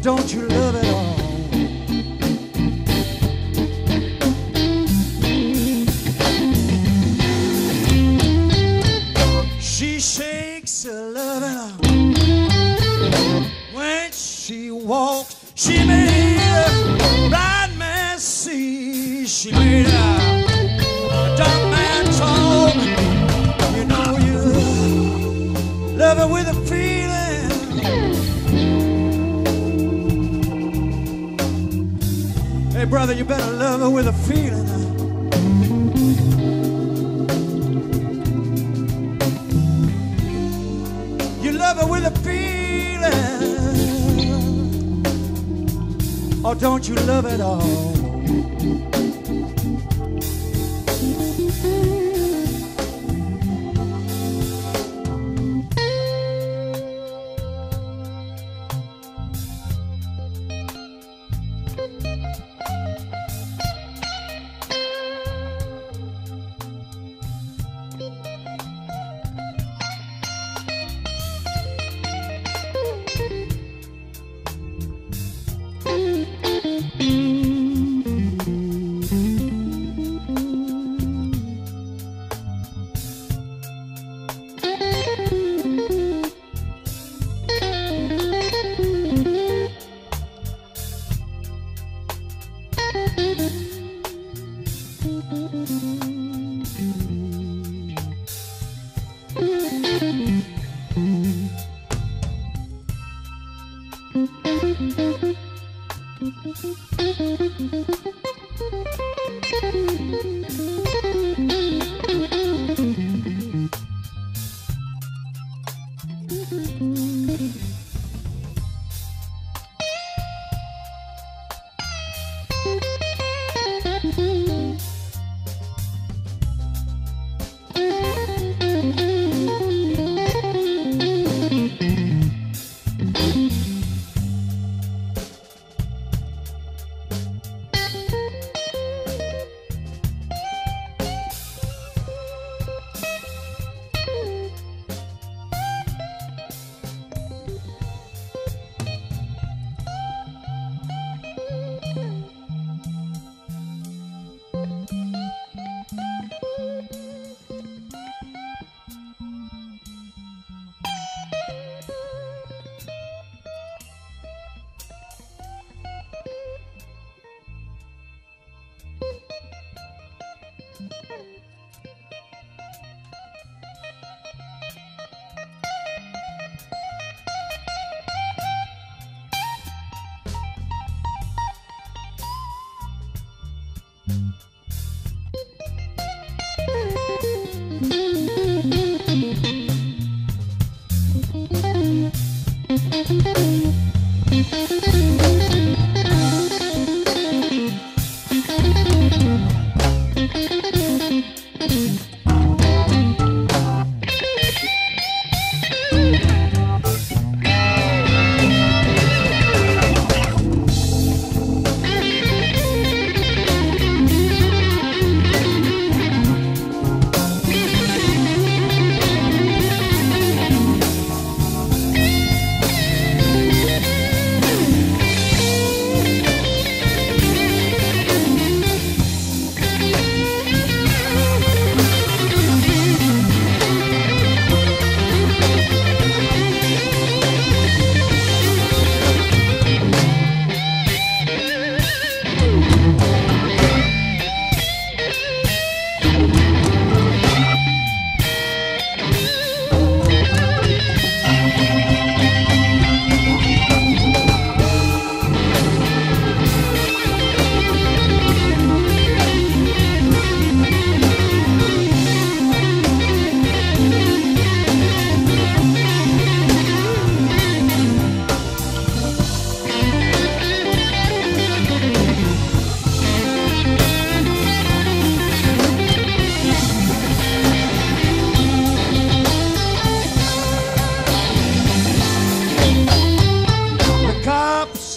don't you love it all? She shakes her loving when she walks. She made brother, you better love her with a feeling. You love her with a feeling. Or don't you love it all?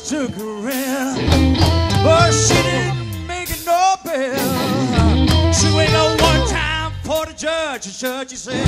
A grin. But she didn't make it no bill. She waited a one time for the judge. The judge he said,